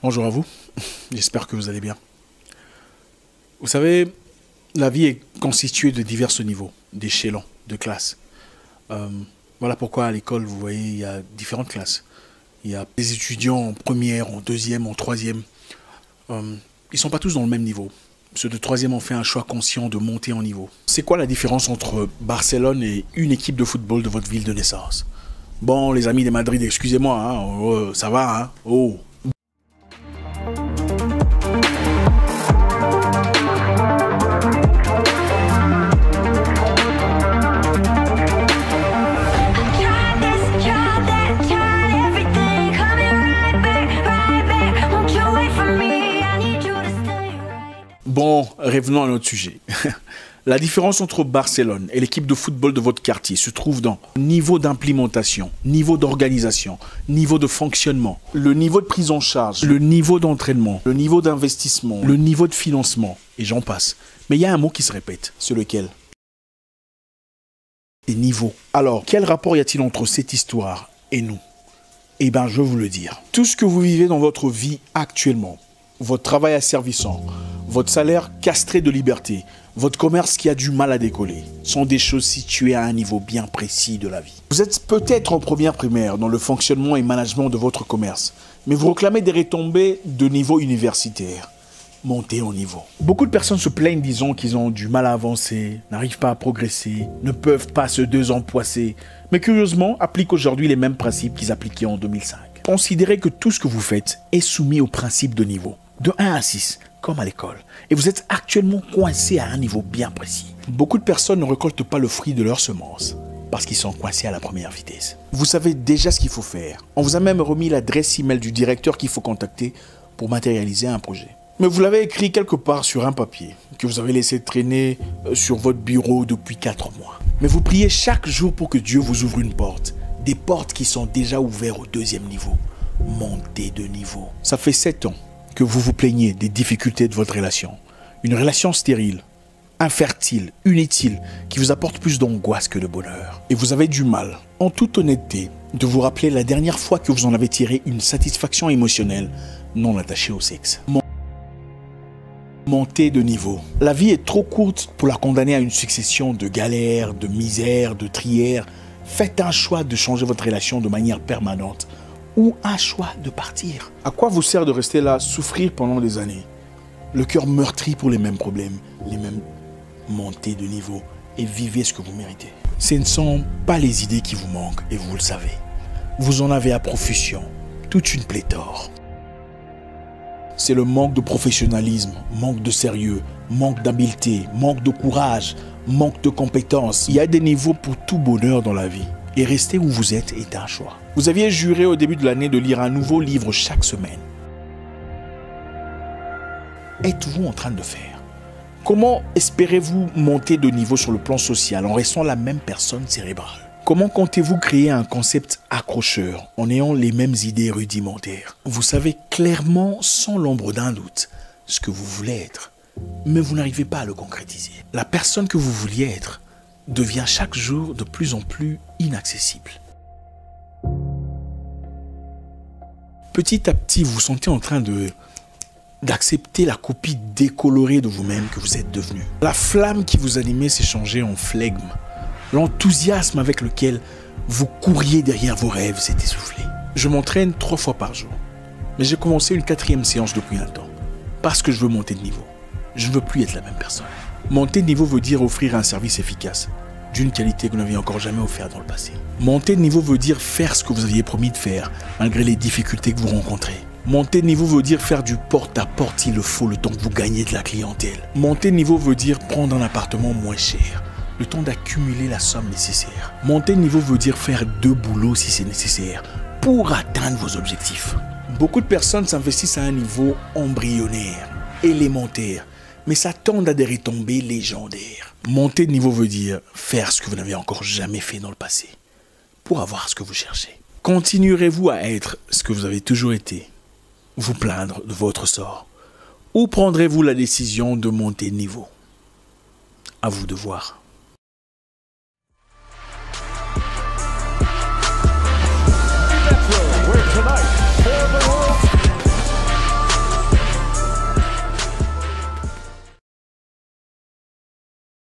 Bonjour à vous, j'espère que vous allez bien. Vous savez, la vie est constituée de divers niveaux, d'échelons, de classes. Euh, voilà pourquoi à l'école, vous voyez, il y a différentes classes. Il y a des étudiants en première, en deuxième, en troisième. Euh, ils ne sont pas tous dans le même niveau. Ceux de troisième ont fait un choix conscient de monter en niveau. C'est quoi la différence entre Barcelone et une équipe de football de votre ville de naissance Bon, les amis de Madrid, excusez-moi, hein, oh, ça va, hein Oh, Bon, revenons à notre sujet. La différence entre Barcelone et l'équipe de football de votre quartier se trouve dans niveau d'implémentation, niveau d'organisation, niveau de fonctionnement, le niveau de prise en charge, le niveau d'entraînement, le niveau d'investissement, le niveau de financement, et j'en passe. Mais il y a un mot qui se répète, c'est lequel? Les niveaux. Alors, quel rapport y a-t-il entre cette histoire et nous? Eh bien, je vais vous le dire. Tout ce que vous vivez dans votre vie actuellement, votre travail asservissant, votre salaire castré de liberté, votre commerce qui a du mal à décoller, sont des choses situées à un niveau bien précis de la vie. Vous êtes peut-être en première primaire dans le fonctionnement et management de votre commerce, mais vous réclamez des retombées de niveau universitaire. Montez au niveau. Beaucoup de personnes se plaignent disant qu'ils ont du mal à avancer, n'arrivent pas à progresser, ne peuvent pas se désempoisser, mais curieusement appliquent aujourd'hui les mêmes principes qu'ils appliquaient en 2005. Considérez que tout ce que vous faites est soumis au principe de niveau de 1 à 6, comme à l'école. Et vous êtes actuellement coincé à un niveau bien précis. Beaucoup de personnes ne récoltent pas le fruit de leurs semences parce qu'ils sont coincés à la première vitesse. Vous savez déjà ce qu'il faut faire. On vous a même remis l'adresse email du directeur qu'il faut contacter pour matérialiser un projet. Mais vous l'avez écrit quelque part sur un papier que vous avez laissé traîner euh, sur votre bureau depuis 4 mois. Mais vous priez chaque jour pour que Dieu vous ouvre une porte. Des portes qui sont déjà ouvertes au deuxième niveau. Montez de niveau. Ça fait 7 ans que vous vous plaignez des difficultés de votre relation. Une relation stérile, infertile, inutile, qui vous apporte plus d'angoisse que de bonheur. Et vous avez du mal, en toute honnêteté, de vous rappeler la dernière fois que vous en avez tiré une satisfaction émotionnelle non attachée au sexe. Montez de niveau. La vie est trop courte pour la condamner à une succession de galères, de misères, de trières. Faites un choix de changer votre relation de manière permanente ou un choix de partir. À quoi vous sert de rester là, souffrir pendant des années? Le cœur meurtri pour les mêmes problèmes, les mêmes montées de niveau et vivez ce que vous méritez. Ce ne sont pas les idées qui vous manquent et vous le savez. Vous en avez à profusion, toute une pléthore. C'est le manque de professionnalisme, manque de sérieux, manque d'habileté, manque de courage, manque de compétences. Il y a des niveaux pour tout bonheur dans la vie. Et rester où vous êtes est un choix. Vous aviez juré au début de l'année de lire un nouveau livre chaque semaine. Êtes-vous en train de faire? Comment espérez-vous monter de niveau sur le plan social en restant la même personne cérébrale? Comment comptez-vous créer un concept accrocheur en ayant les mêmes idées rudimentaires? Vous savez clairement, sans l'ombre d'un doute, ce que vous voulez être, mais vous n'arrivez pas à le concrétiser. La personne que vous vouliez être devient chaque jour de plus en plus inaccessible. Petit à petit, vous vous sentez en train de d'accepter la copie décolorée de vous-même que vous êtes devenu. La flamme qui vous animait s'est changée en flegme. L'enthousiasme avec lequel vous couriez derrière vos rêves s'est essoufflé. Je m'entraîne trois fois par jour. Mais j'ai commencé une quatrième séance depuis un temps. Parce que je veux monter de niveau. Je ne veux plus être la même personne. Monter de niveau veut dire offrir un service efficace, d'une qualité que vous n'aviez encore jamais offert dans le passé. Monter de niveau veut dire faire ce que vous aviez promis de faire, malgré les difficultés que vous rencontrez. Monter de niveau veut dire faire du porte-à-porte s'il le faut, le temps que vous gagnez de la clientèle. Monter de niveau veut dire prendre un appartement moins cher, le temps d'accumuler la somme nécessaire. Monter de niveau veut dire faire deux boulots si c'est nécessaire, pour atteindre vos objectifs. Beaucoup de personnes s'investissent à un niveau embryonnaire, élémentaire, mais s'attendent à des retombées légendaires. Monter de niveau veut dire faire ce que vous n'avez encore jamais fait dans le passé, pour avoir ce que vous cherchez. Continuerez-vous à être ce que vous avez toujours été, vous plaindre de votre sort, ou prendrez-vous la décision de monter de niveau? À vous de voir.